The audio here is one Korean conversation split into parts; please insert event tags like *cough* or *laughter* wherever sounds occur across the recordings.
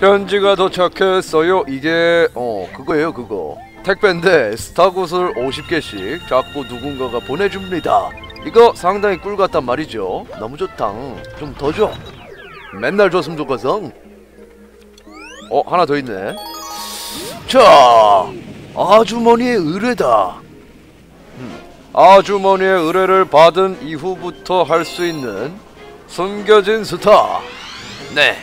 편지가 도착했어요. 이게 어 그거예요 그거. 택배인데 스타굿을 50개씩 자꾸 누군가가 보내줍니다. 이거 상당히 꿀 같단 말이죠. 너무 좋다. 좀 더 줘. 맨날 줬으면 좋겠어. 어 하나 더 있네. 자 아주머니의 의뢰다. 음, 아주머니의 의뢰를 받은 이후부터 할 수 있는 숨겨진 스타. 네.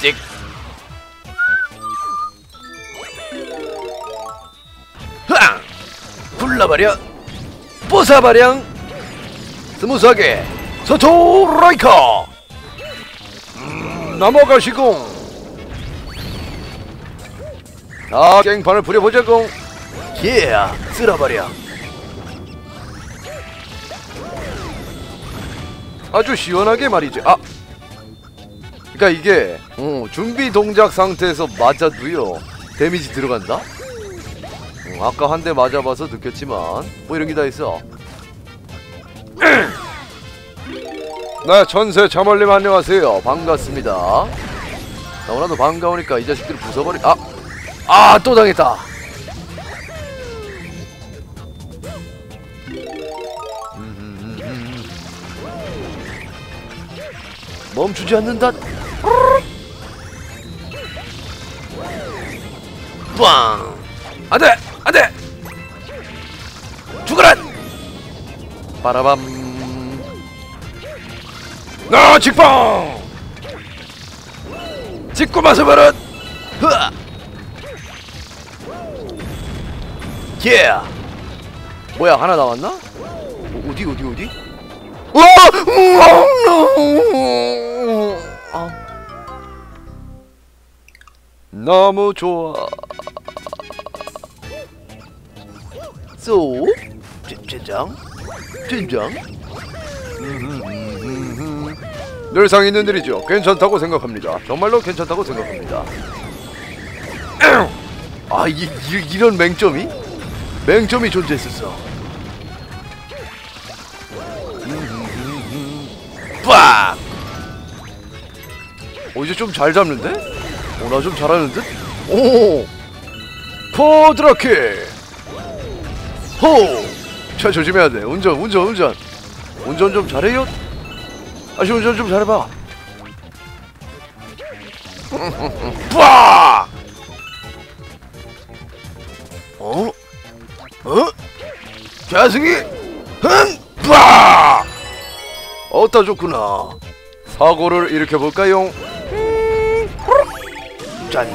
찍! 팡! 굴러버려! 부숴버려! 스무스하게! 서토라이커! 음, 넘어가시고! 아, 깽판을 부려보자고! 예! 쓸어버려! 아주 시원하게 말이지. 아, 그러니까 이게 어, 준비 동작 상태에서 맞아도요 데미지 들어간다. 어, 아까 한 대 맞아봐서 느꼈지만 뭐 이런 게 다 있어. *clears throat* 네, 천세 자멀님 안녕하세요. 반갑습니다. 너무나도 반가우니까 이 자식들을 부숴버리. 아, 아 또 당했다. 멈추지 않는다. 빵! 안 돼, 안 돼. 죽어라. 빠라밤. 나 직방. 직구 마서 버릇. 흐아. 예. 뭐야 하나 남았나? 어, 어디 어디 어디? 와! 아. 너무 좋아. 쏘? 젠장? 젠장? 늘상 있는 일이죠. 괜찮다고 생각합니다. 정말로 괜찮다고 생각합니다. *clears throat* 아, 이, 이, 이런 맹점이? 맹점이 존재했었어. 빡! 어 이제 좀 잘 잡는데? 어나좀 잘하는 듯? 오! 코드라키! 호! 차 조심해야 돼. 운전, 운전, 운전. 운전 좀 잘해요? 아씨 운전 좀 잘해봐. *laughs* 빡! 어? 어? 자승이? 흥! 빡! 어따 좋구나. 사고를 일으켜 볼까요? 짠.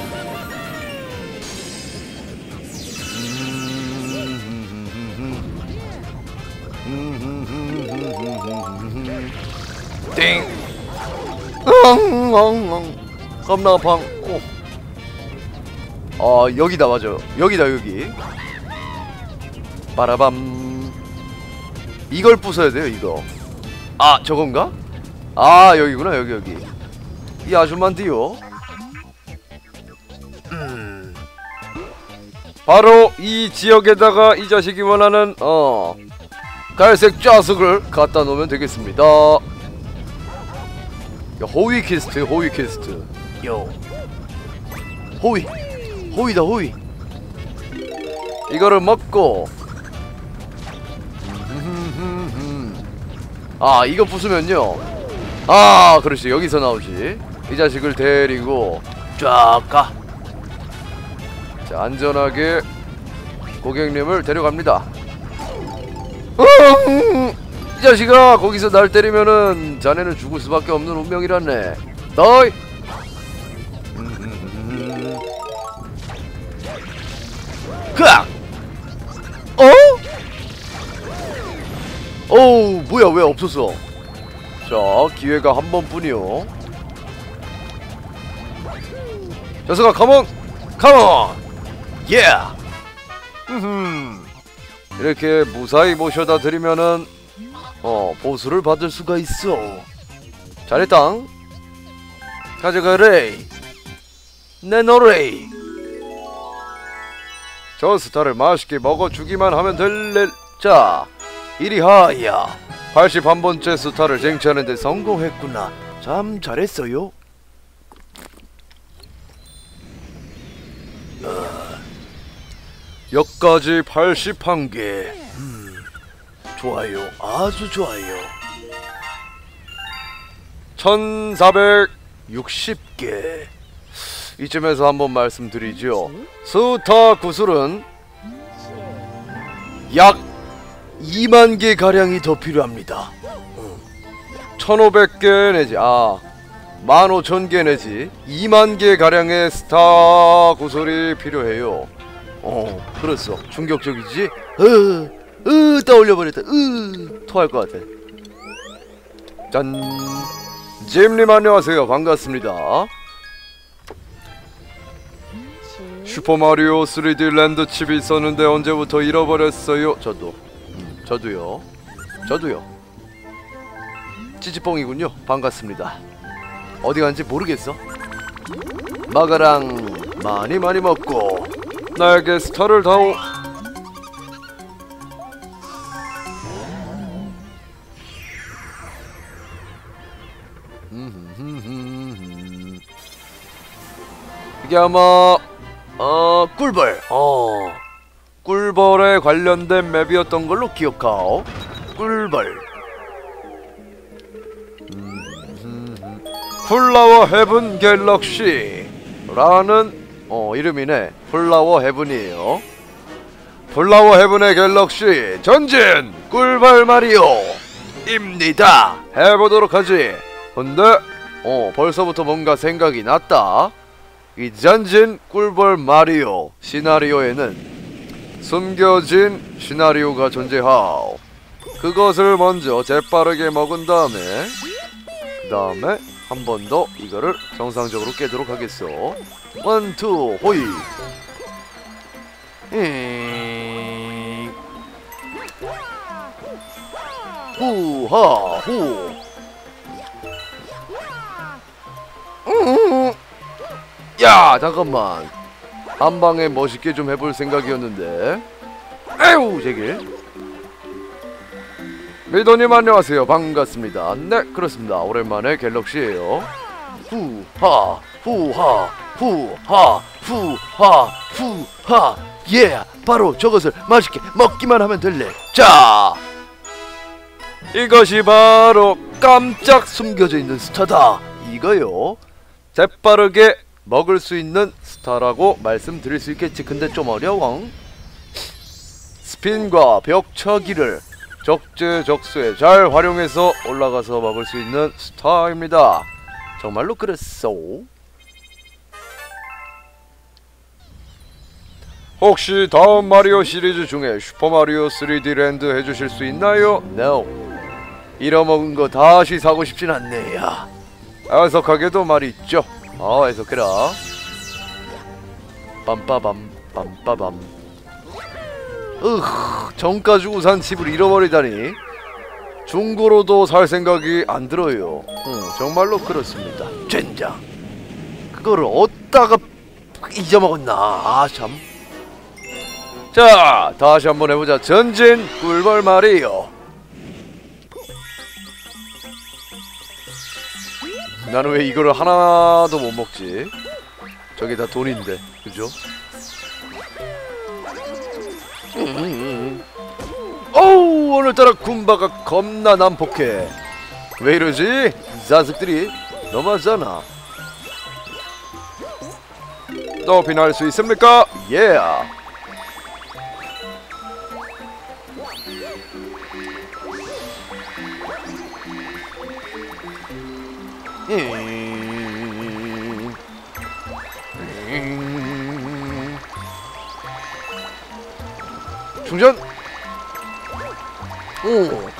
띵. 엉엉엉. 겁나 방. 오. 아 여기다 맞아. 여기다 여기. 빠라밤. 이걸 부숴야 돼요 이거. 아 저건가? 아 여기구나 여기 여기 이 아줌마인데요 바로 이 지역에다가 이 자식이 원하는 어 갈색 자석을 갖다 놓으면 되겠습니다. 야, 호위 퀘스트 호위 퀘스트. 요. 호위 호위다 호위. 이거를 먹고. 아 이거 부수면요. 아 그렇지. 여기서 나오지. 이 자식을 데리고. 쫙가 자 안전하게 고객님을 데려갑니다. 이 자식아 거기서 날 때리면은 자네는 죽을 수밖에 없는 운명이란네. 너이! 흐악! 어? 어우 뭐야 왜 없었어? 자 기회가 한 번뿐이요. 저스가 컴온 컴온 예 이렇게 무사히 모셔다 드리면은 어 보수를 받을 수가 있어. 잘했다 가져가래 내노래 저 스타를 맛있게 먹어주기만 하면 될래 자 이리 하야. 81번째 스타를 쟁취하는데 성공했구나. 참 잘했어요 여기까지 81개. 음, 좋아요. 아주 좋아요. 1460개. 이쯤에서 한번 말씀드리죠 스타 구슬은 약 2만 개 가량이 더 필요합니다. 1,500개 내지 아 15,000개 내지 2만 개 가량의 스타 구슬이 필요해요. 어, 그렇소. 충격적이지? 으, 으, 떠올려 버렸다. 으, 토할 것 같아. 짠. 짐님 안녕하세요. 반갑습니다. 슈퍼마리오 3D 랜드 칩이 있었는데 언제부터 잃어버렸어요? 저도 음, 저도요 저도요 찌찌뽕이군요 반갑습니다 어디 간지 모르겠어 마가랑 많이 많이 먹고 나에게 스타를 다오 음, 이게 아마 어 꿀벌. 어. 꿀벌에 관련된 맵이었던 걸로 기억하오. 꿀벌. 음, Flower Heaven Galaxy 라는 어 이름이네. Flower Heaven이에요. Flower Heaven의 Galaxy 전진 꿀벌 마리오입니다. 해보도록 하지. 근데 어 벌써부터 뭔가 생각이 났다. 이 전진 꿀벌 마리오 시나리오에는 숨겨진 시나리오가 존재하오. 그것을 먼저 재빠르게 먹은 다음에 그 다음에 한 번 더 이거를 정상적으로 깨도록 하겠어. 원투 호이. 잉. 후하 후. 음. 야 잠깐만 한 방에 멋있게 좀 해볼 생각이었는데 에휴 제길 미도님 안녕하세요. 반갑습니다. 네 그렇습니다. 오랜만에 갤럭시예요. 후하 후하 후하 후하 후하. 예 바로 저것을 맛있게 먹기만 하면 될래. 자 이것이 바로 깜짝 숨겨져 있는 스타다. 이거요. 재빠르게 먹을 수 있는 스타라고 말씀드릴 수 있겠지. 근데 좀 어려워. 스핀과 벽차기를 적재적소에 잘 활용해서 올라가서 먹을 수 있는 스타입니다. 정말로 그랬어 혹시 다음 마리오 시리즈 중에 슈퍼마리오 3D 랜드 해주실 수 있나요? No. 잃어먹은 거 다시 사고 싶진 않네요. 애석하게도 말이죠? 어 애석해라. 빰빠밤 빰빠밤 으흐 정가 주고 산 집을 잃어버리다니. 중고로도 살 생각이 안 들어요. 응, 정말로 그렇습니다. 젠장. 그거를 어디다가 잊어먹었나 아참. 자 다시 한번 해보자. 전진 꿀벌 말이에요. 나는 왜 이거를 하나도 못 먹지? 저게 다 돈인데, 그죠? 어우 오늘따라 굼바가 겁나 난폭해. 왜 이러지? 자식들이 너무하잖아. 또 비날 수 있습니까? 예. Yeah.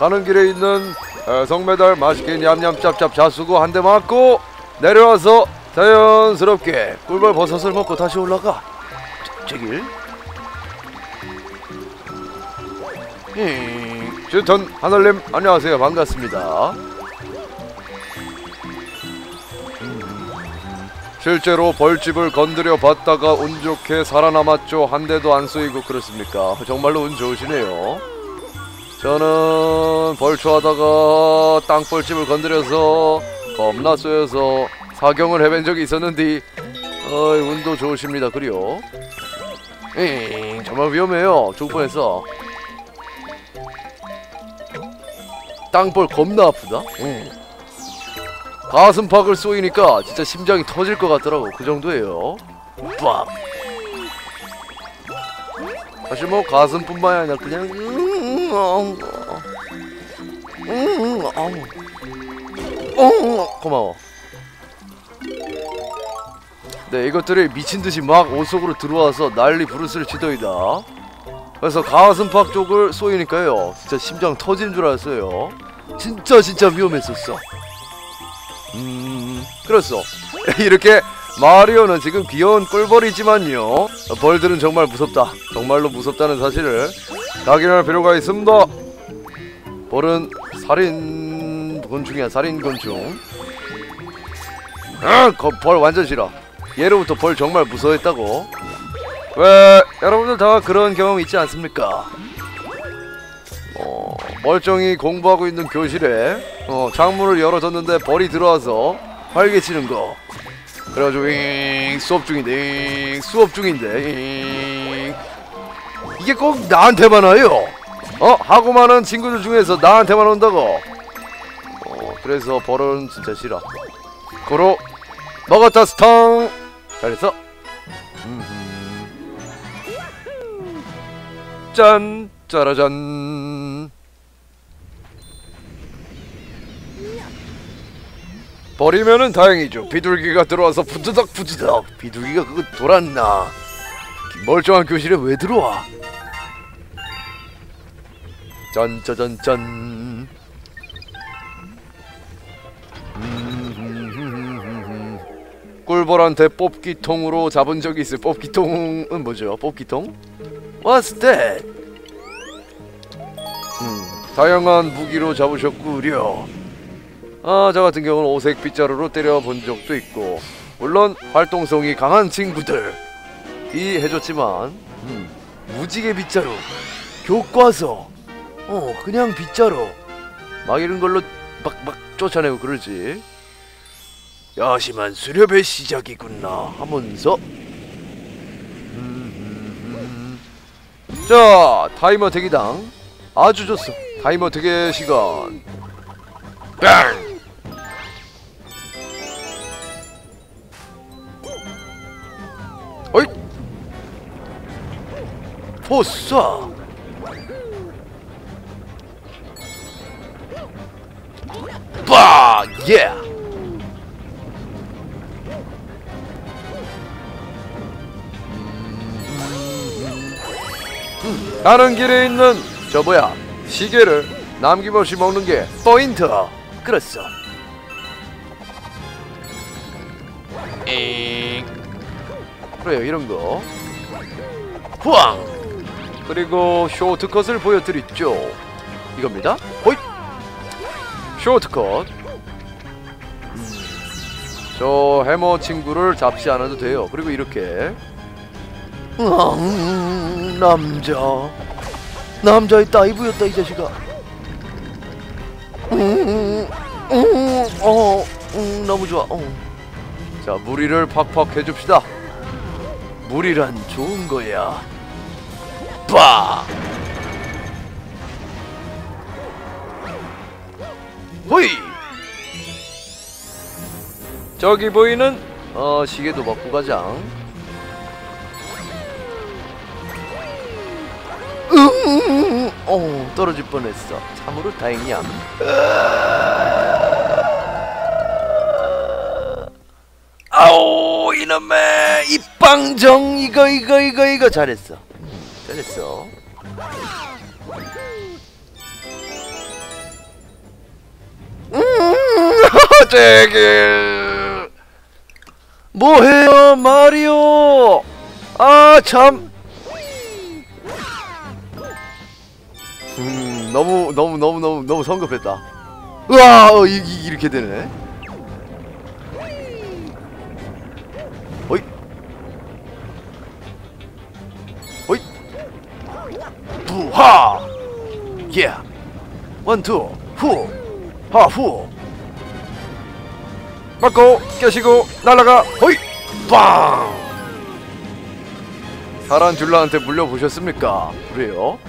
가는 길에 있는 어, 성메달 맛있게 냠냠 짭짭 자수고 한 대 맞고 내려와서 자연스럽게 꿀벌 버섯을 먹고 다시 올라가. 음, 주턴 하늘님 안녕하세요 반갑습니다. 실제로 벌집을 건드려 봤다가 운 좋게 살아남았죠. 한 대도 안 쏘이고 그렇습니까? 정말로 운 좋으시네요. 저는 벌초하다가 땅벌집을 건드려서 겁나 쏘여서 사경을 해뵌 적이 있었는데 어이 운도 좋으십니다. 그리요. 잉 정말 위험해요. 죽을 뻔했어. 땅볼 겁나 아프다. 응. 가슴팍을 쏘이니까 진짜 심장이 터질 것 같더라고. 그 정도예요. 빡. 사실 뭐 가슴뿐만이 아니라 그냥 음, 어, 어, 고마워. 네 이것들이 미친 듯이 막 옷 속으로 들어와서 난리 부르스를 치더이다. 그래서 가슴팍 쪽을 쏘이니까요. 진짜 심장 터지는 줄 알았어요. 진짜 진짜 위험했었어. 음, 그렇소. *laughs* 이렇게 마리오는 지금 귀여운 꿀벌이지만요. 벌들은 정말 무섭다. 정말로 무섭다는 사실을 각인할 필요가 있습니다. 벌은 살인 곤충이야, 살인 곤충. 아, 거- 벌 완전 싫어. 예로부터 벌 정말 무서워했다고. 왜 여러분들 다 그런 경험 있지 않습니까? 어, 멀쩡히 공부하고 있는 교실에 어, 창문을 열어뒀는데 벌이 들어와서 활개치는 거. 그래가지고 잉 수업 중인데 잉 수업 중인데 잉 이게 꼭 나한테만 와요. 어 하고 많은 친구들 중에서 나한테만 온다고. 어 그래서 벌은 진짜 싫어. 고로 먹었다 스탕 잘했어. 짠 짜라잔. 버리면은 다행이죠. 비둘기가 들어와서 부드덕 부드덕. 비둘기가 그거 돌았나? 멀쩡한 교실에 왜 들어와? 짠짜잔짠. 음, 꿀벌한테 뽑기통으로 잡은 적이 있어요. 뽑기통은 뭐죠? 뽑기통? What's that? 음, 다양한 무기로 잡으셨구려. 아, 저 같은 경우는 오색 빗자루로 때려본 적도 있고 물론 활동성이 강한 친구들 이 해줬지만 음, 무지개 빗자루, 교과서, 어 그냥 빗자루. 막 이런 걸로 막 막 쫓아내고 그러지. 야심한 수렵의 시작이구나 하면서. 음, 자 타이머 대기당. 아주 좋소. 타이머 대기 시간. 빵 어이! 포싸 빠 예. 가는 길에 있는 저 뭐야 시계를 남김없이 먹는 게 포인트. 그렇소. 엥. 그래요 이런 거. 후앙 그리고 쇼트컷을 보여드리죠. 이겁니다. 호잇! 쇼트컷. 음, 저 해머 친구를 잡지 않아도 돼요. 그리고 이렇게. 음, 남자. 남자의 다이브였다 이 자식아. 음, 음, 어, 음, 너무 좋아. 어. 자 무리를 팍팍 해줍시다. 무리란 좋은 거야. 빠! 호이 저기 보이는 어 시계도 먹고 가자. 음, 어 떨어질 뻔했어. 참으로 다행이야. 아오 이놈의 입방정. 이거 이거 이거 이거. 잘했어. 잘했어. 음 *laughs* 되게 뭐해요 마리오? 아참. 음 너무 너무 너무 너무 너무 성급했다. 으아 어, 이, 이, 이렇게 되네. 하! 예 원투 후하후. 맞고 깨시고 날아가 호이 빵 타란툴라한테 물려보셨습니까? 그래요?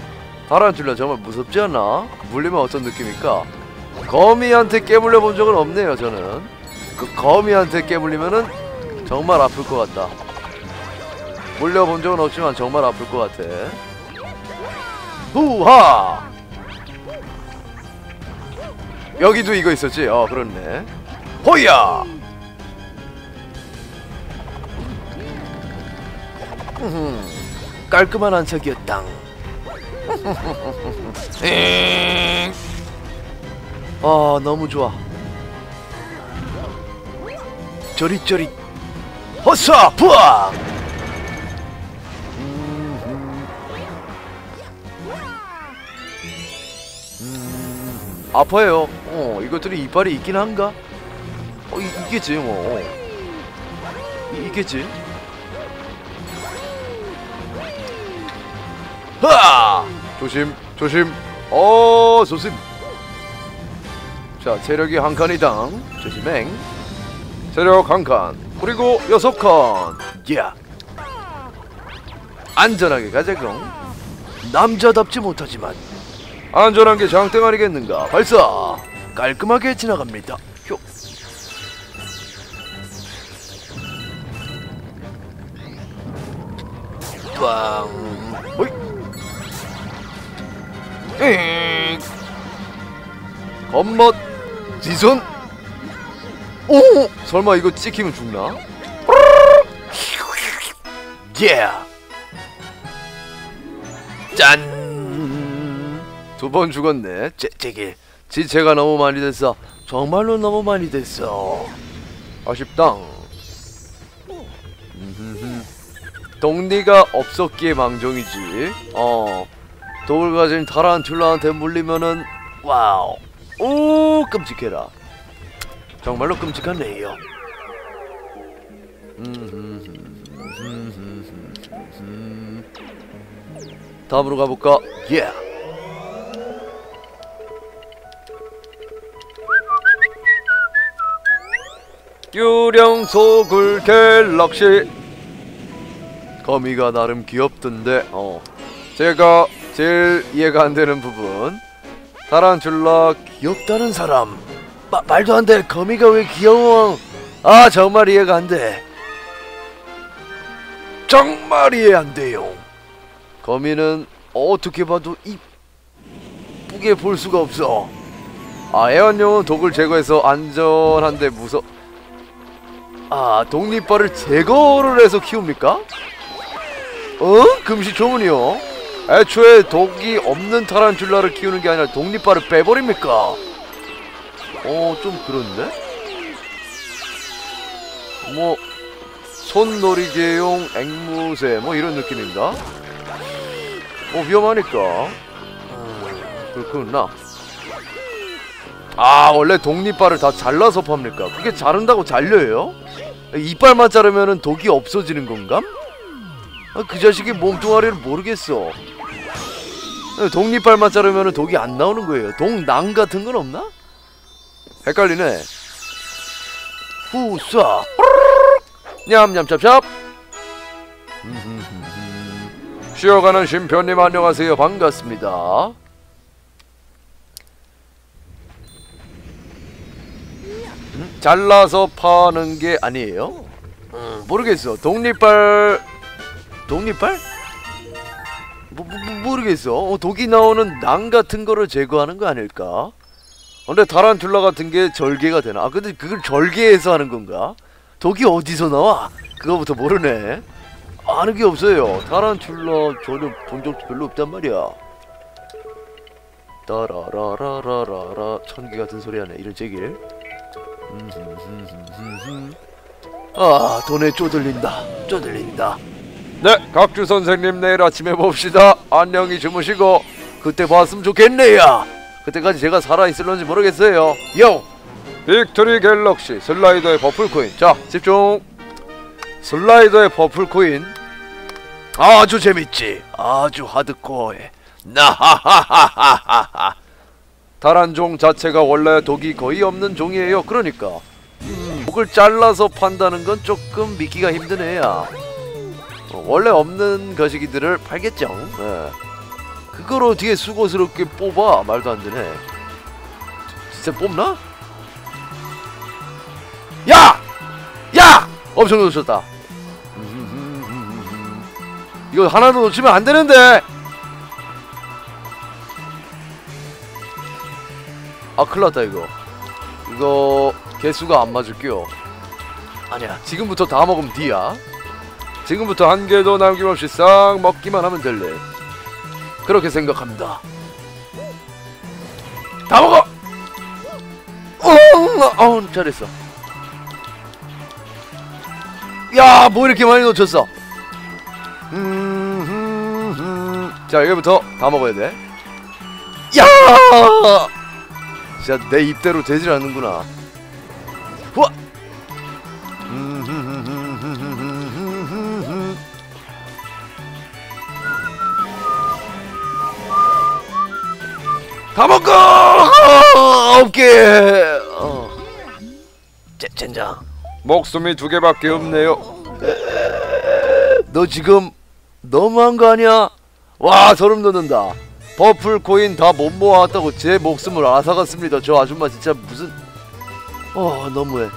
타란툴라 정말 무섭지 않아? 물리면 어떤 느낌일까? 거미한테 깨물려 본 적은 없네요 저는 그 거미한테 깨물리면은 정말 아플 것 같다 물려본 적은 없지만 정말 아플 것 같아 후하 여기도 이거 있었지? 어 그렇네 호야! 깔끔한 안착이었당. 엥. 아 너무 좋아. 저릿저릿 허싸 부악 아파요. 어 이것들이 이빨이 있긴 한가? 어 이, 있겠지 뭐. 이, 있겠지. 하! 조심 조심. 어 조심. 자 체력이 한 칸이당. 조심행. 체력 한 칸. 그리고 여섯 칸. 야. 안전하게 가자고 남자답지 못하지만 안전한 게 장땡 아니겠는가? 발사! 깔끔하게 지나갑니다 빵 호이. 엥 겉멋 지손. 오. 설마 이거 찍히면 죽나? 예. 짠두 번 죽었네. 제, 제게. 지체가 너무 많이 됐어 정말로 너무 많이 됐어 아쉽다 동리가 없었기에 망정이지. 어 독을 가진 타란툴라한테 물리면은 와우. 오 끔찍해라. 정말로 끔찍하네요 다음으로 가볼까? 예. 유령 소굴 갤럭시 거미가 나름 귀엽던데. 어. 제가 제일 이해가 안 되는 부분. 타란툴라 귀엽다는 사람. 마, 말도 안 돼. 거미가 왜 귀여워? 아 정말 이해가 안 돼. 정말 이해 안 돼요. 거미는 어떻게 봐도 이쁘게 볼 수가 없어. 아 애완용은 독을 제거해서 안전한데 무서 아 독립발을 제거를 해서 키웁니까? 어? 금시초문이요 애초에 독이 없는 타란툴라를 키우는 게 아니라 독립발을 빼버립니까? 어, 좀 그런데? 뭐, 손놀이개용 앵무새, 뭐 이런 느낌인가? 어, 위험하니까. 음, 그렇구나. 아, 원래 독립발을 다 잘라서 팝니까? 그게 자른다고 잘려요? 이빨만 자르면은 독이 없어지는 건가? 아, 그 자식이 몸뚱아리를 모르겠어. 독립발만 자르면 독이 안 나오는 거예요. 독낭 같은 건 없나? 헷갈리네. 후쏴. 냠냠 찹찹. *laughs* 쉬어가는 쉼표님 안녕하세요. 반갑습니다. 음? 잘라서 파는 게 아니에요? 음, 모르겠어. 독립발 독립발? 뭐, 뭐, 뭐, 모르겠어. 어, 독이 나오는 낭 같은 거를 제거하는 거 아닐까? 근데 타란툴라 같은 게 절개가 되나? 아 근데 그걸 절개해서 하는 건가? 독이 어디서 나와? 그거부터 모르네. 아는 게 없어요. 타란툴라 전혀 본 적도 별로 없단 말이야. 따라라라라라라 천개 같은 소리 하네. 이런 제길. 아 돈에 쪼들린다. 쪼들린다. 네, 각주 선생님 내일 아침에 봅시다. 안녕히 주무시고 그때 봤으면 좋겠네요. 그때까지 제가 살아있을런지 모르겠어요. 요! 빅토리 갤럭시 슬라이더의 버플 코인. 자, 집중. 슬라이더의 버플 코인. 아주 재밌지. 아주 하드코어해. 나하하하하하. 다란종 자체가 원래 독이 거의 없는 종이에요. 그러니까 음, 목을 잘라서 판다는 건 조금 믿기가 애야. 어, 원래 없는 거시기들을 팔겠죠. 예. 그거로 뒤에 수고스럽게 뽑아 말도 안 되네. 진짜 뽑나? 야! 야! 엄청 놓쳤다. 이거 하나도 놓치면 안 되는데. 아 큰일났다 이거. 이거 개수가 안 맞을게요. 아니야 지금부터 다 먹으면 D야. 지금부터 한 개도 남김없이 싹 먹기만 하면 될래. 그렇게 생각합니다. 다 먹어. 어, 어, 잘했어. 야, 뭐 이렇게 많이 놓쳤어? 음, 음, 음. 자, 여기부터 다 먹어야 돼. 야! 진짜 내 입대로 되질 않는구나. 후아! 다 먹고 아홉 개. 어. 제, 젠장. 목숨이 두 개밖에 없네요. 너 지금 너무한 거 아니야? 와 소름 돋는다. 버플 코인 다 못 모아왔다고 제 목숨을 앗아갔습니다. 저 아줌마 진짜 무슨 어 너무해.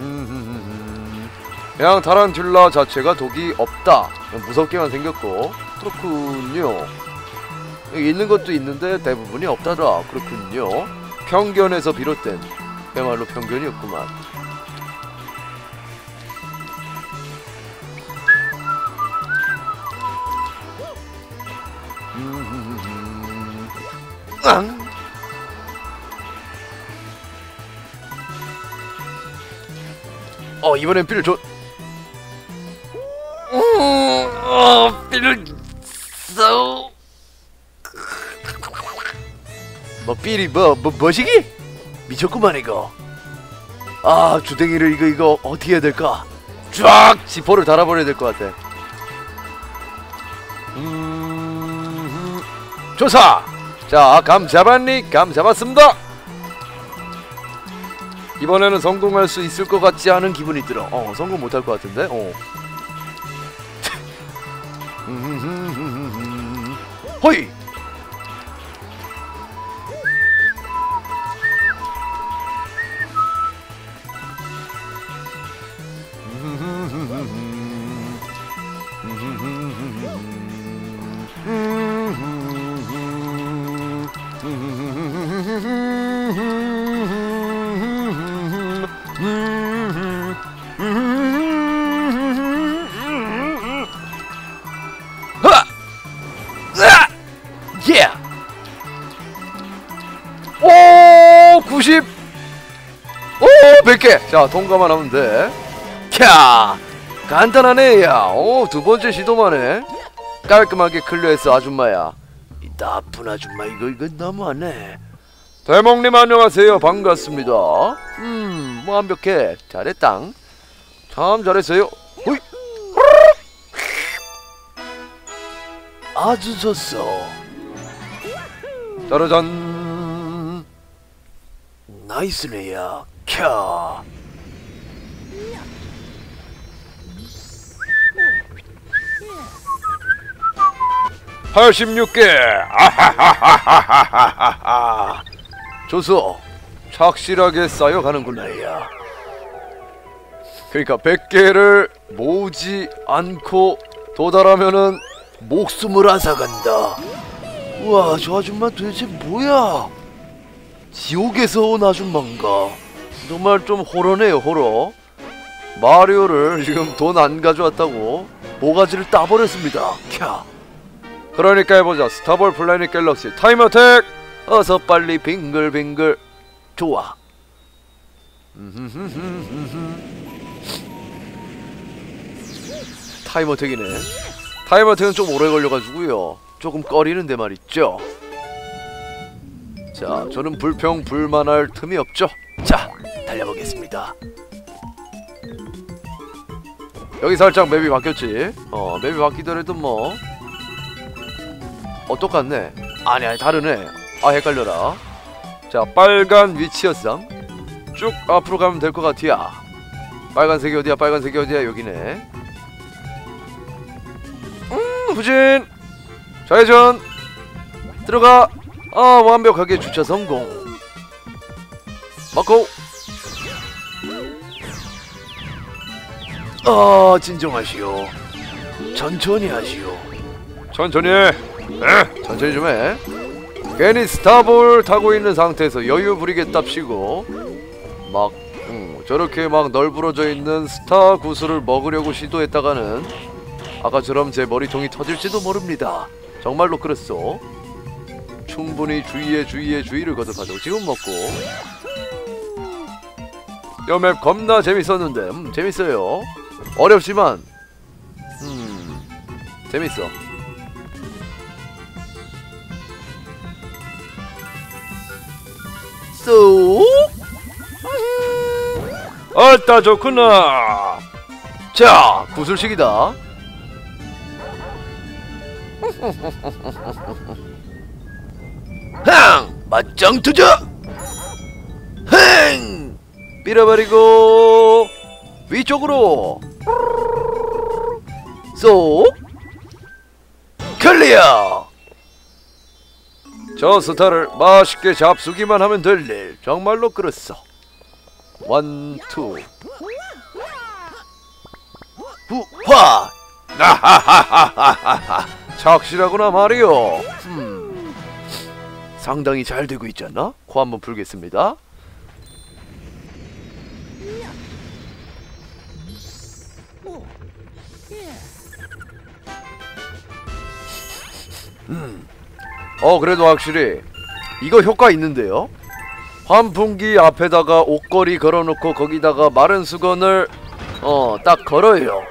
음, 그냥 타란툴라 자체가 독이 없다. 무섭게만 생겼고 그렇군요. 있는 것도 있는데 대부분이 없다더라. 그렇군요. 편견에서 비롯된 그야말로 편견이었구만. 음, 앙. 어 이번엔 삐를 줘. 음, 어 삐를 써. 뭐 삐리 뭐 뭐 뭐시기? 미쳤구만 이거. 아 주댕이를 이거 이거 어떻게 해야 될까? 쫙 지퍼를 달아버려야 될 것 같아. 음, 조사. 자, 감 잡았니? 감 잡았습니다. 이번에는 성공할 수 있을 것 같지 않은 기분이 들어. 어, 성공 못할 것 같은데. 어. *laughs* 호이. 100개! 자, 통과만 하면 돼. 캬! 간단하네, 야. 오, 두 번째 시도만에 깔끔하게 클리어했어, 아줌마야. 이 나쁜 아줌마, 이거, 이거 너무하네. 대목님 안녕하세요. 반갑습니다. 음, 완벽해. 잘했당. 참 잘했어요. 호이! 아주 좋소. 짜라잔. 나이스네야. 캬. 팔십육 개. 아하하하하하하. 좋소. 착실하게 쌓여가는구나, 야. 그러니까 100개를 모으지 않고 도달하면은 목숨을 앗아간다. 우와, 저 아줌마 도대체 뭐야? 지옥에서 온 아줌마인가? 정말 좀 호러네요, 호러. 마리오를 지금 돈 안 가져왔다고 모가지를 따버렸습니다. 캬. 그러니까 해보자. Star Ball Planet Galaxy time attack! 어서 빨리 빙글빙글. 좋아. *laughs* time attack이네. 타임 어택은 좀 오래 걸려가지고요. 조금 꺼리는데 말이죠. 자, 저는 불평 불만할 틈이 없죠. 자, 달려보겠습니다. 여기 살짝 맵이 바뀌었지? 어 맵이 바뀌더라도 뭐 어, 똑같네? 아니 아니 다르네. 아 헷갈려라. 자 빨간 위치였상 쭉 앞으로 가면 될 것 같이야 빨간색이 어디야? 빨간색이 어디야? 여기네. 음 후진! 좌회전! 들어가! 아 완벽하게 주차 성공. 맞고 아 진정하시오. 천천히 하시오. 천천히 해. 에, 천천히 좀해. 괜히 스타볼 타고 있는 상태에서 여유 부리겠답시고 막 음, 저렇게 막 널브러져 있는 스타 구슬을 먹으려고 시도했다가는 아까처럼 제 머리통이 터질지도 모릅니다. 정말로 그랬어 충분히 주의에 주의에 주의를 거듭하자고 지금 먹고. 여맵 겁나 재밌었는데 음 재밌어요 어렵지만 음 재밌어. 쏙 아따 좋구나. 자 구슬식이다. 흥! 맞짱 투자! 흥! 밀어버리고 위쪽으로. 쏙. 클리어. 저 스타를 맛있게 잡수기만 하면 될 일. 정말로 그렇소. 원투. 후화. 나하하하하하 착실하구나 말이오. 음, 상당히 잘 되고 있지 않나? 코 한번 풀겠습니다 어 그래도 확실히 이거 효과 있는데요? 환풍기 앞에다가 옷걸이 걸어놓고 거기다가 마른 수건을 어 딱 걸어요.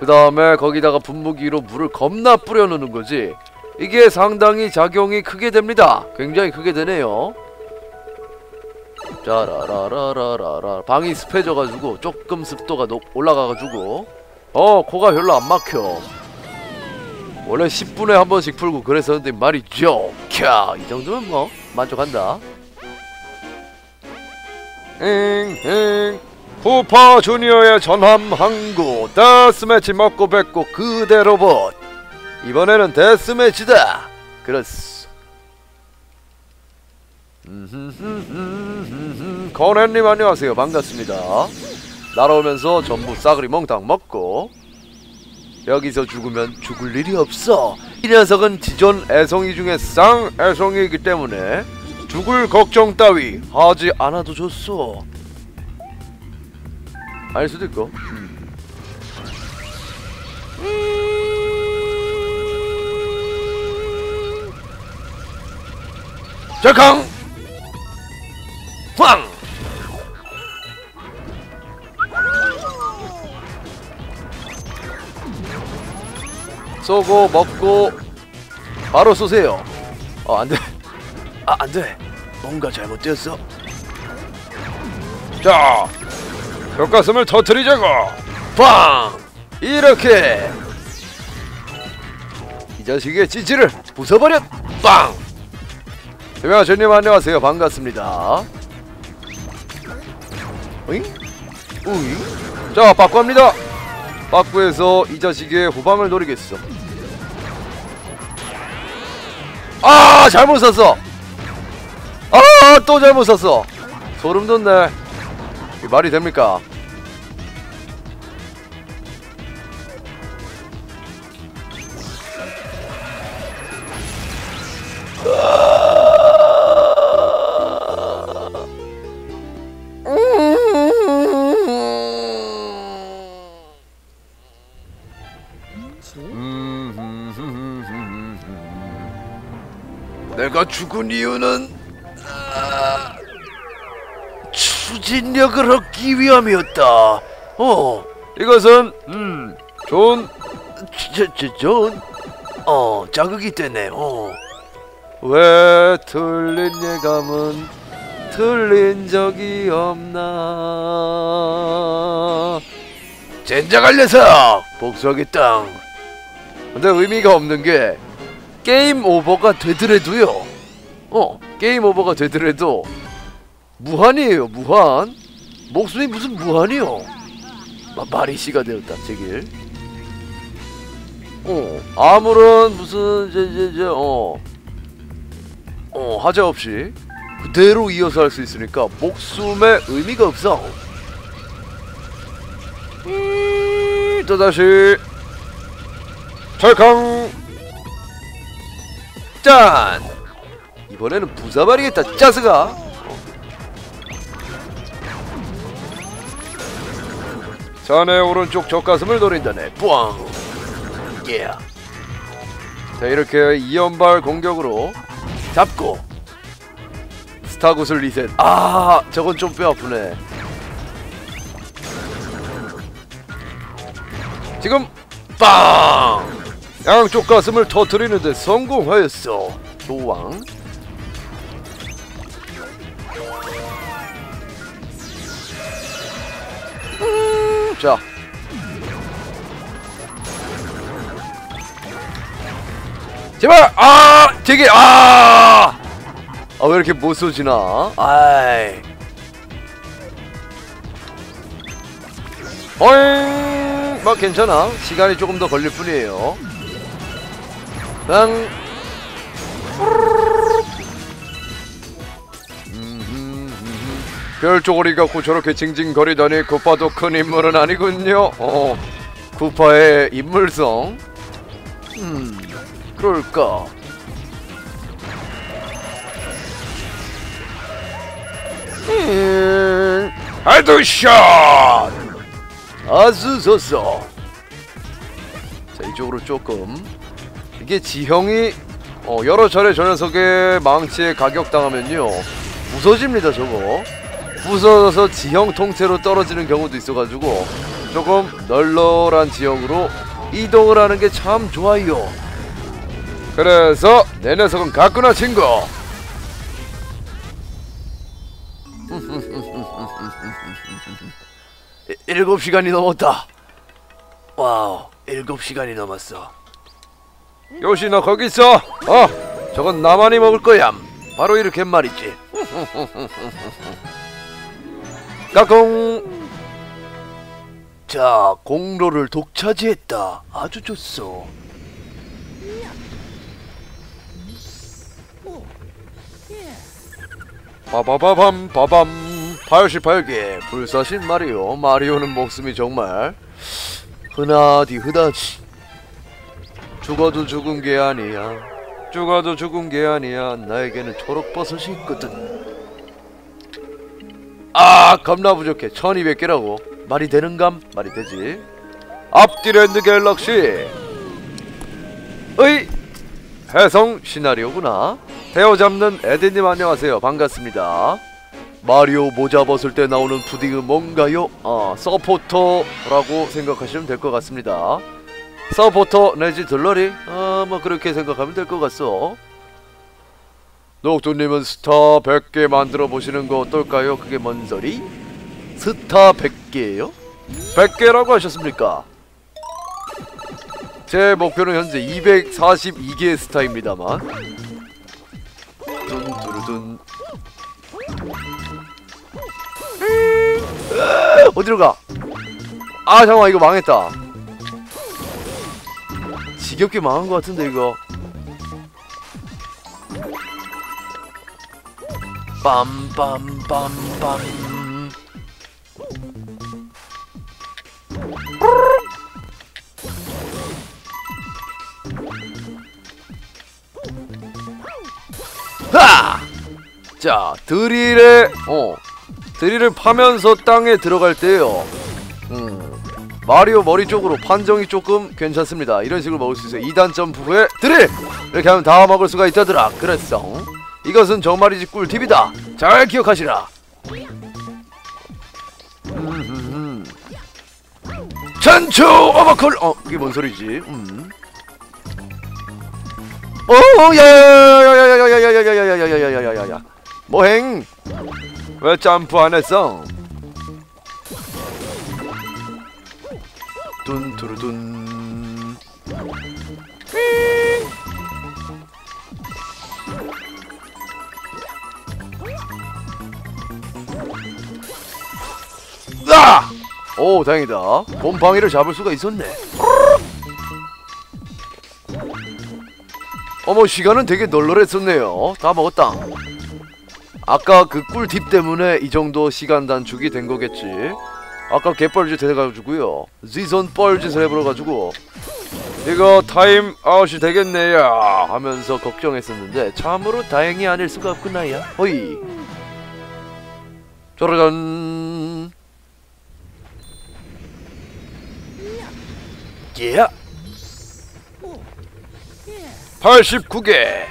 그 다음에 거기다가 분무기로 물을 겁나 뿌려놓는 거지. 이게 상당히 작용이 크게 됩니다. 굉장히 크게 되네요. 짜라라라라라라. 방이 습해져가지고 조금 습도가 높, 올라가가지고. 어 코가 별로 안 막혀 원래 10분에 한 번씩 풀고 그랬었는데 말이죠 캬이 정도면 뭐 만족한다. 잉잉 후파 주니어의 전함 항구 데스매치 먹고 뱉고 그대로 봇. 이번에는 데스매치다. 그렇소. 음흠흠흠흠흠. 건혜님 안녕하세요. 반갑습니다. 날아오면서 전부 싸그리 몽땅 먹고 여기서 죽으면 죽을 일이 없어. 이 녀석은 지존 애송이 중에 쌍 애송이이기 때문에 죽을 걱정 따위 하지 않아도 좋소. 알 수도 있고. 음. 절강! 황 쏘고 먹고 바로 쏘세요. 어 안돼. 아 안돼. 뭔가 잘못되었어. 자 벽가슴을 터트리자고. 빵! 이렇게. 이 자식의 찌질을 부숴버렸 빵! 대명아저님 안녕하세요. 반갑습니다. 오잉? 오잉? 자 빠꾸합니다 빠꾸에서 이 자식의 후방을 노리겠어. 아 잘못 샀어. 아 또 잘못 샀어. 소름 돋네. 이 말이 됩니까 죽은 이유는 아, 추진력을 얻기 위함이었다. 어, 이것은 음, 좋은 저, 저, 좋은 어 자극이 되네. 어. 왜 틀린 예감은 틀린 적이 없나? 젠장할 녀석 복수하겠다 근데 의미가 없는 게 게임 오버가 되더라도요 어 게임 오버가 되더라도 무한이에요 무한. 목숨이 무슨 무한이요? 마, 마리씨가 되었다 제길. 어 아무런 무슨 저저저어. 어 하자 없이 그대로 이어서 할 수 있으니까 목숨에 의미가 없어. 음, 또다시. 철캉 짠 이번에는 부숴버리겠다 짜스가 자네 오른쪽 젖가슴을 노린다네. 뿌앙. 예. 자 이렇게 이연발 공격으로 잡고 스타구슬 리셋. 아 저건 좀 뼈 아프네. 지금 빵! 양쪽 가슴을 터트리는데 성공하였어. 교왕 자 제발! 아! 되게! 아 아 왜 이렇게 못 쏘지나? 아이. 어잉 뭐 괜찮아. 시간이 조금 더 걸릴 뿐이에요. 그 별조고리 갖고 저렇게 징징거리더니 구파도 큰 인물은 아니군요. 어 구파의 인물성. 음 그럴까? 음, headshot! 아주 좋소. 자 이쪽으로 조금. 이게 지형이 어, 여러 차례 저 녀석의 망치에 가격당하면요. 부서집니다 저거 부서져서 지형 통째로 떨어지는 경우도 있어가지고 조금 널널한 지역으로 이동을 하는 게 참 좋아요. 그래서 내 녀석은 갔구나 친구. 이- *laughs* 일곱 시간이 넘었다. 와우 일곱 시간이 넘었어. 요시 너 거기 있어. 어 저건 나만이 먹을 거야. 바로 이렇게 말이지 *laughs* 까꿍. 자 공로를 독차지했다. 아주 좋소. 빠바바밤 빠밤. 88개 불사신 마리오. 마리오는 목숨이 정말 흔하디 흔하지. 죽어도 죽은 게 아니야. 죽어도 죽은 게 아니야. 나에게는 초록버섯이 있거든 아 겁나 부족해. 1200개라고. 말이 되는감? 말이 되지. 앞디랜드 갤럭시. 의 혜성 시나리오구나. 대어잡는 에디님 안녕하세요. 반갑습니다. 마리오 모자 벗을 때 나오는 푸딩은 뭔가요? 아 서포터라고 생각하시면 될 것 같습니다. 서포터 내지 들러리? 아 뭐 그렇게 생각하면 될 것 같소 녹두님은 스타 100개 만들어 보시는 거 어떨까요? 그게 뭔 소리? 스타 100개예요? 100개라고 하셨습니까? 제 목표는 현재 242개의 스타입니다만 둔두루둔 어디로 가? 아 잠깐만 이거 망했다 지겹게 망한 것 같은데 이거 빰빰빰빰. 하! 자 드릴에 어 드릴을 파면서 땅에 들어갈 때요. 음 마리오 머리 쪽으로 판정이 조금 괜찮습니다. 이런 식으로 먹을 수 있어요. 2단 점프 후에 드릴! 이렇게 하면 다 먹을 수가 있다더라. 그랬어 이것은 정말이지 꿀팁이다 잘 기억하시라. 전투 오버콜 어 그게 뭔 소리지 음. 오 야야야야야야야야야야야야야야야야야야야 뭐행 왜 점프 안 했어 뚜루둔 아! 오 다행이다. 곰팡이를 잡을 수가 있었네. 어머 시간은 되게 널널했었네요. 다 먹었다. 아까 그 꿀팁 때문에 이 정도 시간 단축이 된 거겠지. 아까 개뻘짓 해가지고요. 지선 뻘짓을 해버려가지고. 이거 타임 아웃이 되겠네야 하면서 걱정했었는데 참으로 다행이 아닐 수가 없구나야 허이. 짜라잔 89개.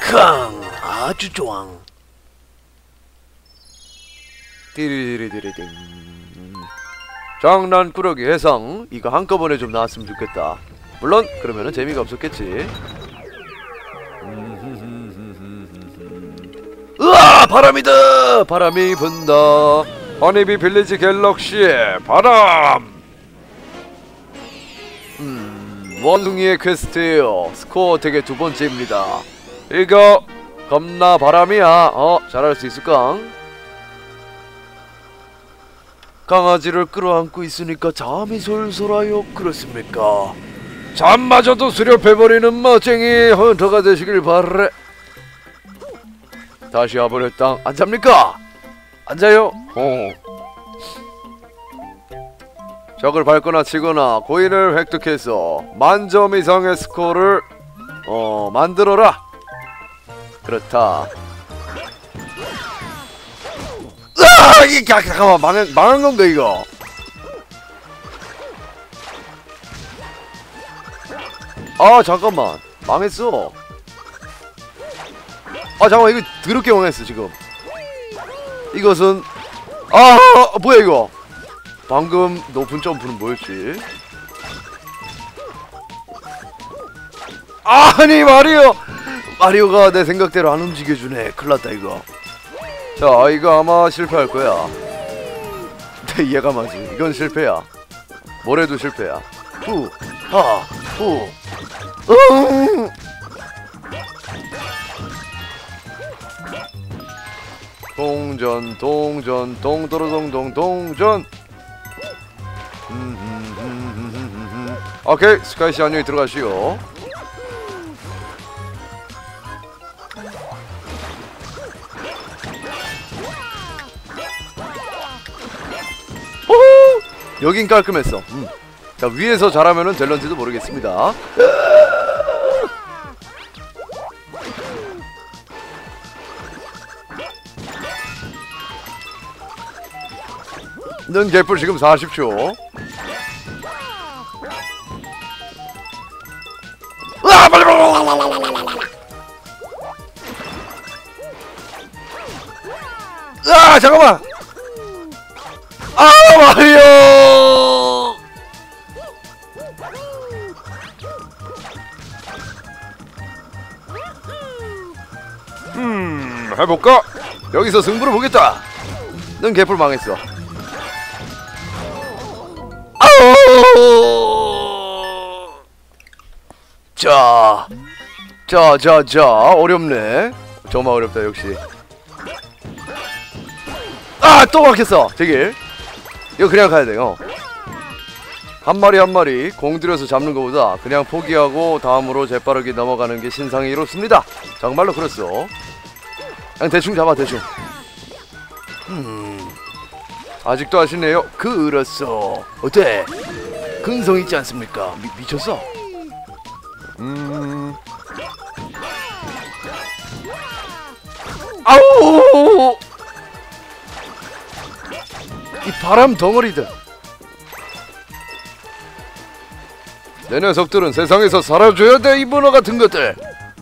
캉 아주 좋아 띠리리리리딩. 장난꾸러기 해상. 이거 한꺼번에 좀 나왔으면 좋겠다. 물론 그러면은 재미가 없었겠지. *laughs* 으아 바람이다! 바람이 분다. 허니비 빌리지 갤럭시의 바람 원숭이의 퀘스트예요. 스코어 되게 두 번째입니다. 이거 겁나 바람이야. 어 잘할 수 있을까? 강아지를 끌어안고 있으니까 잠이 솔솔 와요 그렇습니까? 잠마저도 수렵해버리는 멋쟁이 헌터가 되시길 바래. 다시 아버의 땅. 앉합니까? 앉아요. 어. 적을 밟거나 치거나 고인을 획득해서 만점 이상의 스코어를 어 만들어라. 그렇다. 으아! 이 가- 잠깐만 망한, 망한 건가 이거. 아 잠깐만. 망했어. 아 잠깐만. 이거 더럽게 망했어 지금. 이것은 아 뭐야 이거 방금 높은 점프는 뭐였지? 아니 마리오! 마리오가 내 생각대로 안 움직여주네. 큰일났다 이거. 자 이거 아마 실패할 거야. 내 이해가 맞지. 이건 실패야. 뭐래도 실패야. 후 하후. 응. 동전 동전 동도로동동 동전 오케이 스카이씨 안녕히 들어가시오 호호! 여긴 깔끔했어 음. 자 위에서 잘하면은 될런지도 모르겠습니다 는 개뿔 지금 40초 여기서 승부를 보겠다 넌 개뿔 망했어 아우! 자, 자, 자, 자, 어렵네. 정말 어렵다 역시. 아, 또 막혔어. 저길. 이거 그냥 가야 돼요. 한 마리 한 마리 공 들여서 잡는 것보다 그냥 포기하고 다음으로 재빠르게 넘어가는 게 신상이 이롭습니다. 정말로 그렇소. 그냥 대충 잡아 대충. 음, 아직도 아시네요. 그렇소. 어때? 근성 있지 않습니까? 미, 미쳤어? 음. 아우! 이 바람 덩어리들. 내 녀석들은 세상에서 사라져야 돼, 이 문어 같은 것들.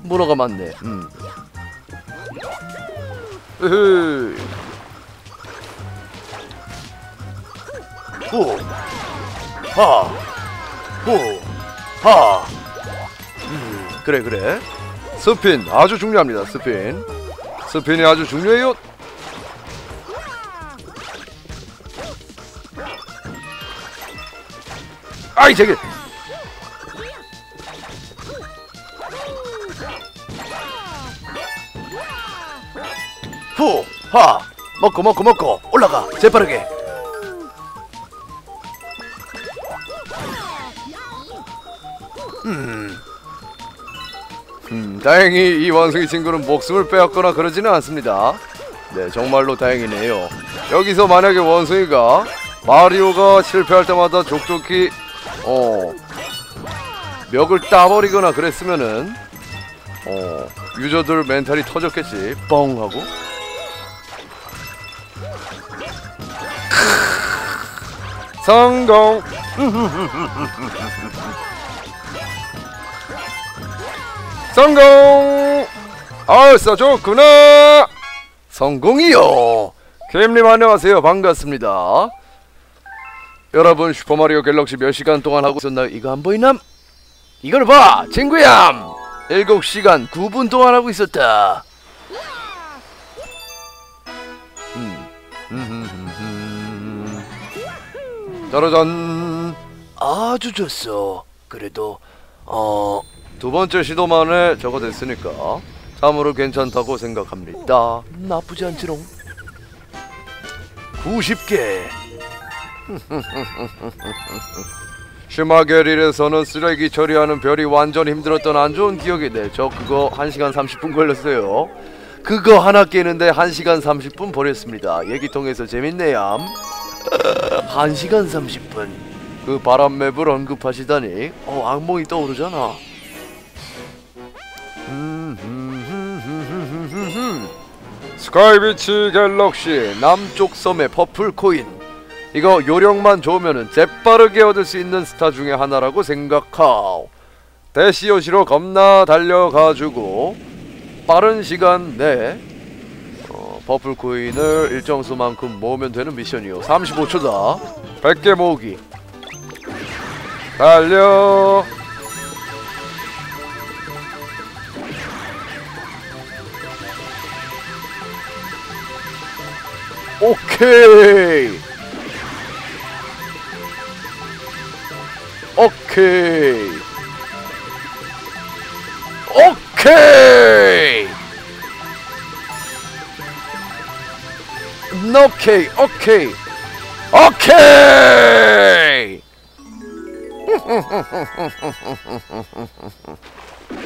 문어가 많네. 음. 으흐. 호. 하. 호. 하. 음, 그래 그래. 스핀 아주 중요합니다. 스핀. 스핀이 아주 중요해요. 아이 저기 후 하 먹고 먹고 먹고 올라가 재빠르게 음. 음, 다행히 이 원숭이 친구는 목숨을 빼앗거나 그러지는 않습니다. 네, 정말로 다행이네요. 여기서 만약에 원숭이가 마리오가 실패할 때마다 족족히 어 멱을 따버리거나 그랬으면은 어 유저들 멘탈이 터졌겠지. 뻥 하고. 성공. 성공! 아싸 좋구나! 성공이요! 캠님 안녕하세요 반갑습니다 여러분 슈퍼마리오 갤럭시 몇 시간 동안 하고 있었나요? 이거 안 보이남? 이걸 봐! 친구야! 7시간 9분 동안 하고 있었다 짜라잔 아주 좋소 그래도 어... 두 번째 시도 만에 저거 됐으니까 참으로 괜찮다고 생각합니다. 나쁘지 않지롱. 90개. *laughs* 슈마게릴에서는 쓰레기 처리하는 별이 완전 힘들었던 안 좋은 기억이 네. 저 그거 1시간 30분 걸렸어요. 그거 하나 깨는데 1시간 30분 버렸습니다. 얘기 통해서 재밌네요. 1시간 30분. 그 바람 map을 언급하시다니 어 악몽이 떠오르잖아. *laughs* Sky Beach Galaxy 남쪽 섬의 purple 코인 이거 요령만 좋으면은 재빠르게 얻을 수 있는 스타 중에 하나라고 생각하오 대시요시로 겁나 달려가지고 빠른 시간 내에 어, 퍼플 코인을 일정 수만큼 모으면 되는 미션이요. 35초다. 100개 모으기. 달려. 오케이. 오케이. 오케이 오케이 오케이 오케이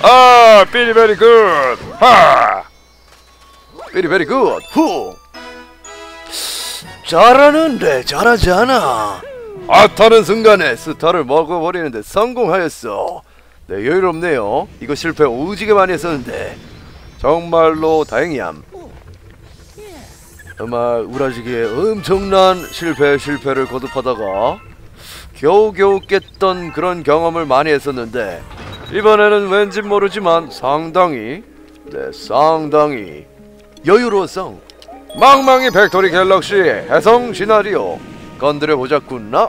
아 very very good하 very very good후 잘하는데 잘하지 않아. 아타는 순간에 스타를 먹어버리는데 성공하였어. 네 여유롭네요. 이거 실패 오지게 많이 했었는데. 정말로 다행이암 정말 우라지게 엄청난 실패 실패를 거듭하다가 겨우겨우 깼던 그런 경험을 많이 했었는데 이번에는 왠지 모르지만 상당히 네 상당히 여유로웠어 멍멍이 factory galaxy 혜성 시나리오 건드려 보자꾸나.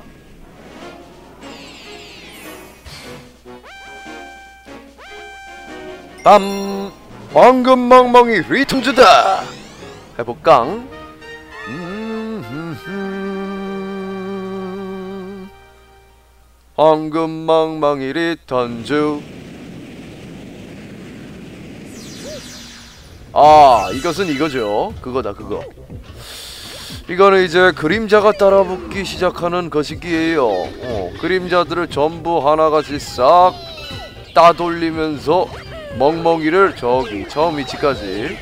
빰 황금 멍멍이 returns다. 해볼깡 황금 멍멍이 returns 아 이것은 이거죠. 그거다 그거. 이거는 이제 그림자가 따라붙기 시작하는 것이기에요. 어, 그림자들을 전부 하나같이 싹 따돌리면서 멍멍이를 저기 처음 위치까지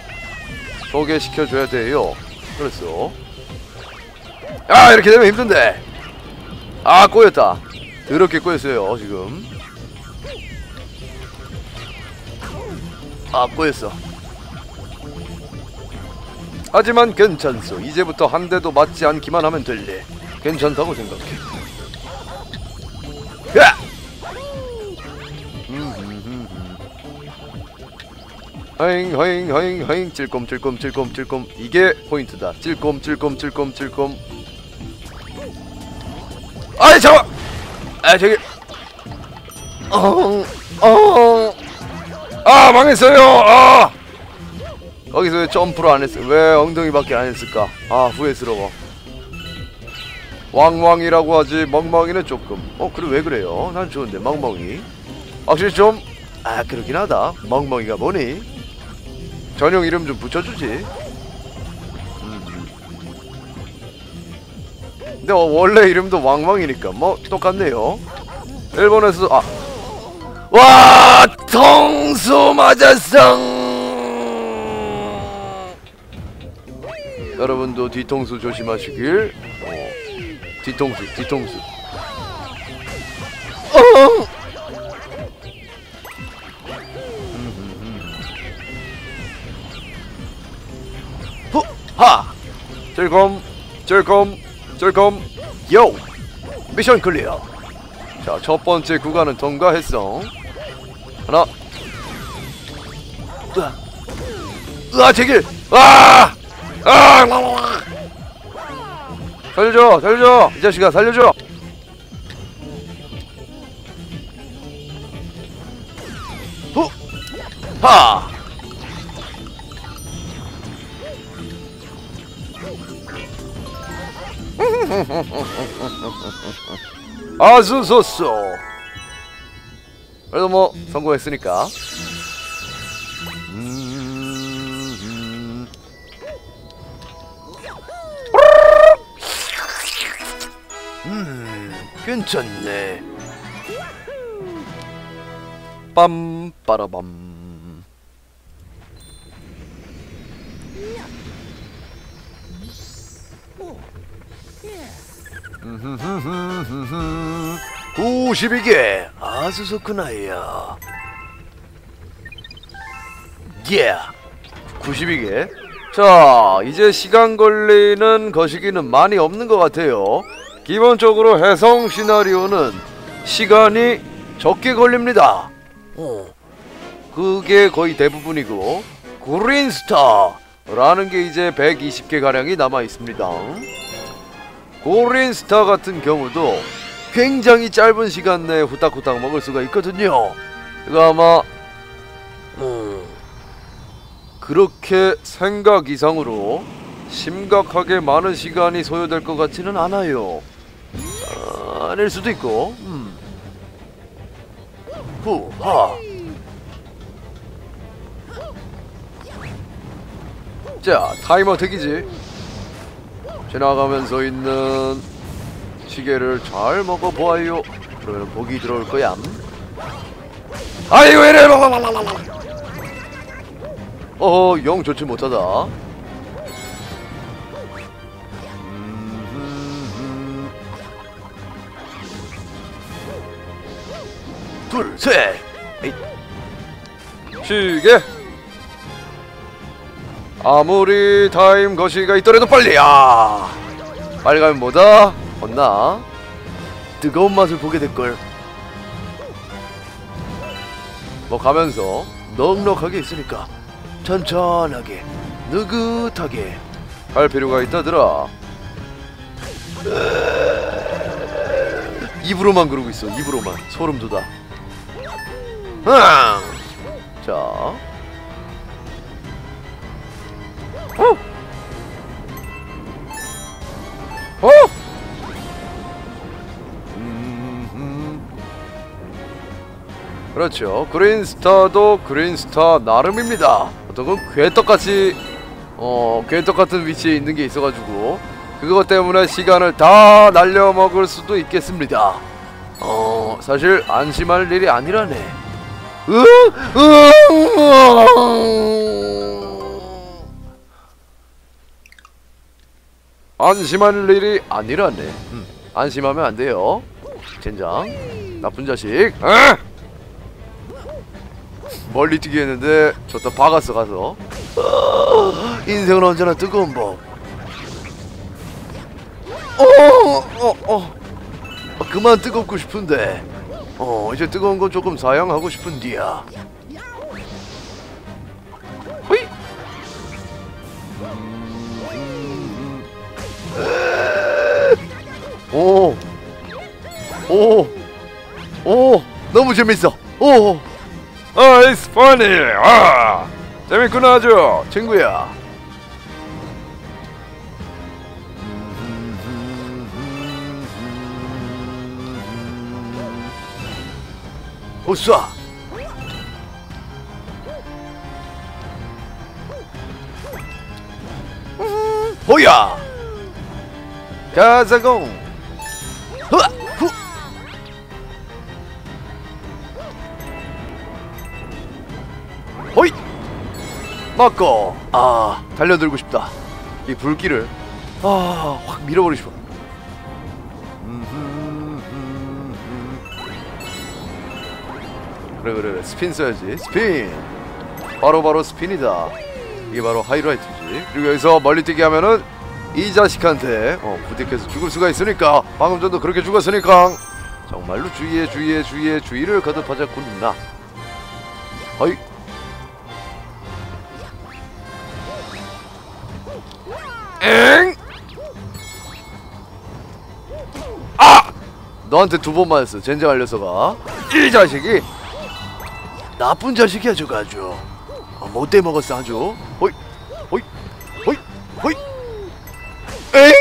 소개시켜줘야 돼요. 그랬어 아 이렇게 되면 힘든데. 아 꼬였다 더럽게 꼬였어요 지금 아 꼬였어 하지만 괜찮소. 이제부터 한 대도 맞지 않기만 하면 될래. 괜찮다고 생각해. 야! 허잉 허잉 허잉 허잉 찔꼼 찔꼼 찔꼼 찔꼼 이게 포인트다. 찔꼼 찔꼼 찔꼼 찔꼼. 아이 잠깐. 아 저기. 어. 어. 아 망했어요. 아. 거기서 왜 점프를 안 했어? 왜 엉덩이밖에 안 했을까? 아 후회스러워. 왕왕이라고 하지 멍멍이는 조금 어 그래 왜 그래요 난 좋은데 멍멍이 확실히 좀아 그러긴 하다 멍멍이가 뭐니 전용 이름 좀 붙여주지 근데 어, 원래 이름도 왕왕이니까 뭐 똑같네요. 일본에서 아. 와 통수 맞았어 여러분도 뒤통수 조심하시길. 어, 뒤통수 뒤통수. 어! 후하! 절검 절검 절검 요 미션 클리어 자 첫 번째 구간은 통과했어 하나 으아 으아 제길 아! 아! 살려줘 살려줘 이 자식아 살려줘 후! 하! *laughs* 아주 좋소 그래도 뭐 성공했으니까 음, 음, 괜찮네. 빰 빠라밤. 92개 아주 좋구나야. 예. 92개. 자, 이제 시간 걸리는 거시기는 많이 없는 것 같아요. 기본적으로 해성 시나리오는 시간이 적게 걸립니다. 어, 그게 거의 대부분이고 그린스타라는 게 이제 120개 가량이 남아 있습니다. 고린스타 같은 경우도 굉장히 짧은 시간 내에 후딱후딱 먹을 수가 있거든요. 이거 아마 음, 그렇게 생각 이상으로 심각하게 많은 시간이 소요될 것 같지는 않아요. 아, 아닐 수도 있고. 음. 후하. 자, 타이머 대기지. 지나가면서 있는 시계를 잘 먹어 보아요. 그러면 복이 들어올 거야. 아이고 이래. 어, 영 좋지 못하다. 음, 둘, 셋. 에잇. 시계. 아무리 타임 거시가 있더라도 빨리 야. 빨리 가면 뭐다? 혼나. 뜨거운 맛을 보게 될걸. 뭐 가면서 넉넉하게 있으니까 천천하게 느긋하게 할 필요가 있다더라. 입으로만 그러고 있어. 입으로만 소름 돋아. 흥! 자. 그렇죠. 그린스타도 그린스타 나름입니다. 어떤 건 괴떡같이 어 괴떡 같은 위치에 있는 게 있어가지고 그것 때문에 시간을 다 날려 먹을 수도 있겠습니다. 어 사실 안심할 일이 아니라네. 으, 으, 안심할 일이 아니라네. 음, 안심하면 안 돼요. 젠장, 나쁜 자식. 에? 멀리 뛰기 했는데 저다 박았어 가서. 어, 인생은 언제나 뜨거운 법. 어, 어, 어. 어, 그만 뜨겁고 싶은데. 어, 이제 뜨거운 건 조금 사양하고 싶은디야. 호이. 오, 오, 오, 너무 재밌어. 오, 아, it's funny. 아, 재밌구나 아주 친구야. 오쏴. 호야. 가자공. 맞고 아 달려들고 싶다. 이 불길을. 아 확 밀어버리고 싶어 그래 그래 그래. 스핀 써야지. 스핀! 바로 바로 스핀이다. 이게 바로 하이라이트지. 그리고 여기서 멀리 뛰기 하면은 이 자식한테 어, 부딪혀서 죽을 수가 있으니까. 방금 전도 그렇게 죽었으니까. 정말로 주의해 주의해 주의해. 주의를 거듭하자꾸나 어이 너한테 두 번 맞았어. 젠장 알려서가. 이 자식이. 나쁜 자식이야 저거 아주. 아, 못돼 먹었어 아주? 호이 호이 호이 호이. 엥?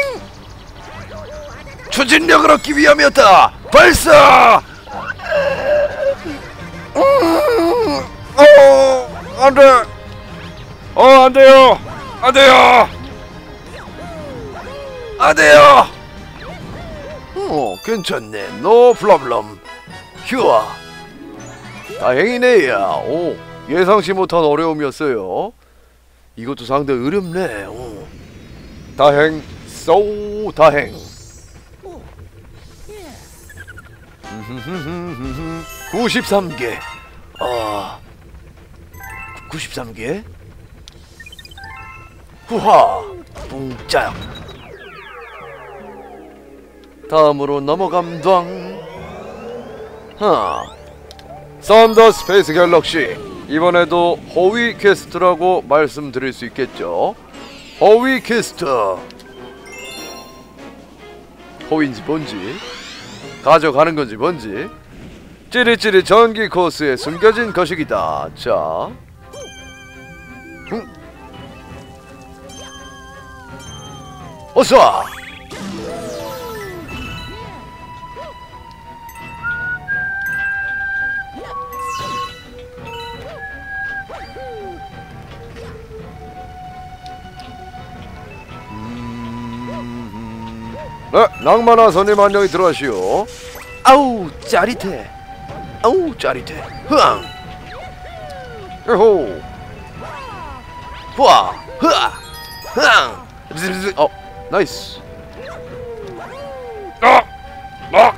추진력을 얻기 위함이었다. 발사! 음, 어 안돼. 어 안돼요. 안돼요. 안돼요 어 괜찮네. 노 프로블럼 휴아. 다행이네야 오 예상치 못한 어려움이었어요. 이것도 상당히 어렵네. 오. 다행. 쏘 다행. 93개 아 93개 후하. 뿡짝 다음으로 넘어감당 하. Thunder Space Galaxy. 이번에도 허위 quest라고 말씀드릴 수 있겠죠? 허위 퀘스트. 허위인지 뭔지? 가져가는 건지 뭔지? 찌릿찌릿 전기 코스에 숨겨진 거식이다. 자. 음. 어서 네, 낭만아 손님 안녕히 들어가시오. 아우 짜릿해. 아우 짜릿해. 흐앙. 요호. 후아. 흐아. 흐앙. 어, nice. 아, 아.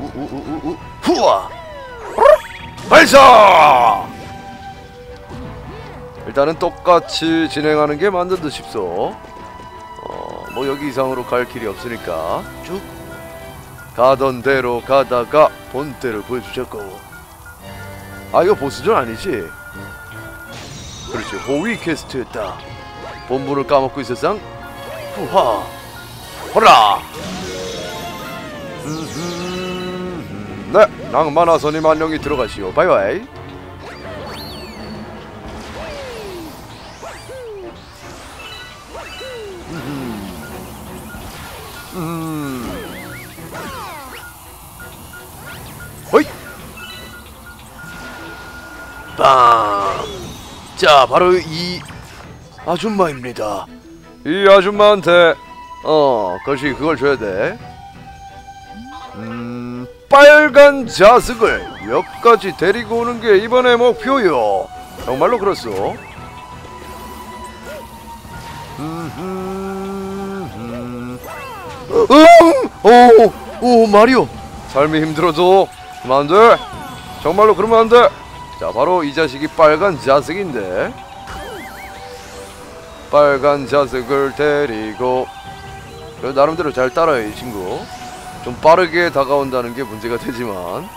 우우우우 후아. 발사. 일단은 똑같이 진행하는 게 맞는 듯 싶소. 어, 뭐 여기 이상으로 갈 길이 없으니까 쭉 가던 대로 가다가 본때를 보여주자고. 아 이거 보스전 아니지? 그렇지 호위 퀘스트였다. 본부를 까먹고 있었상. 후하. 음흠. 네, 낭만아 선임 안녕히 들어가시오. 바이바이. 자, 바로 이 아줌마입니다. 이 아줌마한테 어, 것이 그걸 줘야 돼. 음, 빨간 자석을 몇 가지 데리고 오는 게 이번의 목표요. 정말로 그렇소. 음, 오, 오, 마리오. 삶이 힘들어도 그만 안 돼. 정말로 그러면 안 돼. 자, 바로 이 자식이 빨간 자석인데. 빨간 자석을 데리고 나름대로 잘 따라요, 이 친구. 좀 빠르게 다가온다는 게 문제가 되지만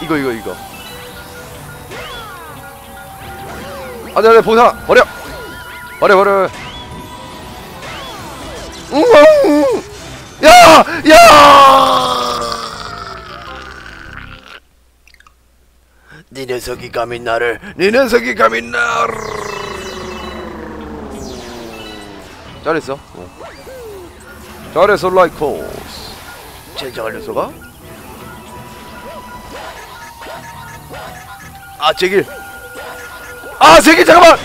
이거 이거 이거 안돼 안돼 보사 버려 버려 버려 우왕! 야! 야! 네 녀석이 감히 나를 네 녀석이 감히 나를 잘했어. 어. 잘했어 라이코스. 젠장할 녀석아? 아 제길. 아 제길 잠깐만!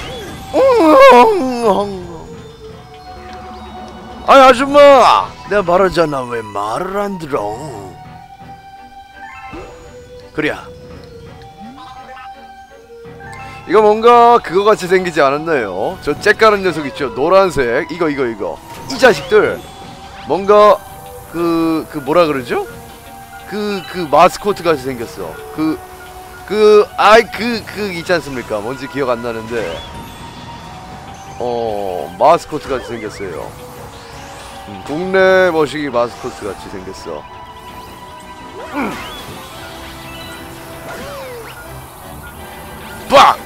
아니 아줌마! 내가 말하잖아. 왜 말을 안 들어? 그래야. 이거 뭔가 그거 같이 생기지 않았나요? 저 잭가는 녀석 있죠 노란색 이거 이거 이거 이 자식들 뭔가 그 그 뭐라 그러죠? 그 그 마스코트 같이 생겼어 그 그 아이 그 그 있지 않습니까? 뭔지 기억 안 나는데 어 마스코트 같이 생겼어요. 음, 국내 머시기 마스코트 같이 생겼어. 음. 빡!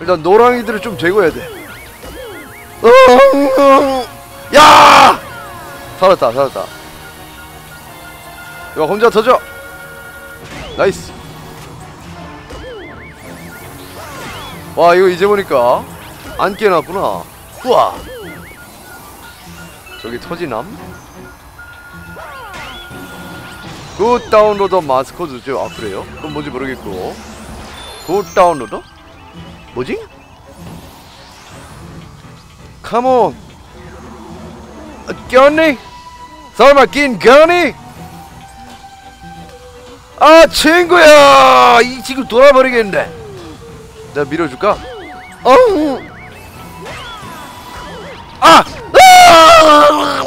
일단 노랑이들을 좀 제거해야 돼. 어, 야! 살았다, 살았다. 야 혼자 터져 nice 와 이거 이제 보니까 안 깨놨구나 우와 저기 터지남 good downloader 마스코트죠 아 그래요? 그럼 뭔지 모르겠고 good downloader? 뭐지? come on 아, 꼈니? 설마 낀 거니? 아 친구야 이 지금 돌아버리겠는데 내가 밀어줄까? 어 아! 아!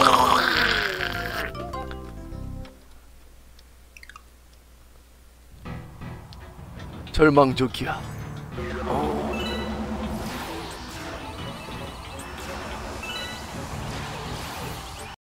절망적이야